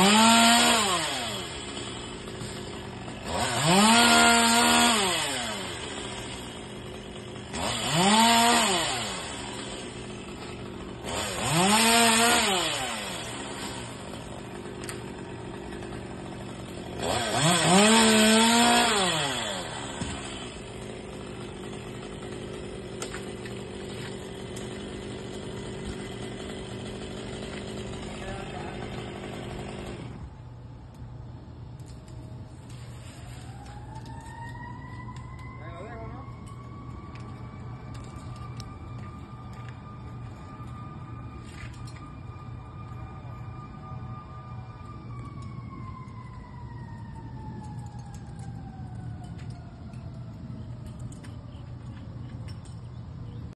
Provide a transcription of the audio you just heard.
Oh!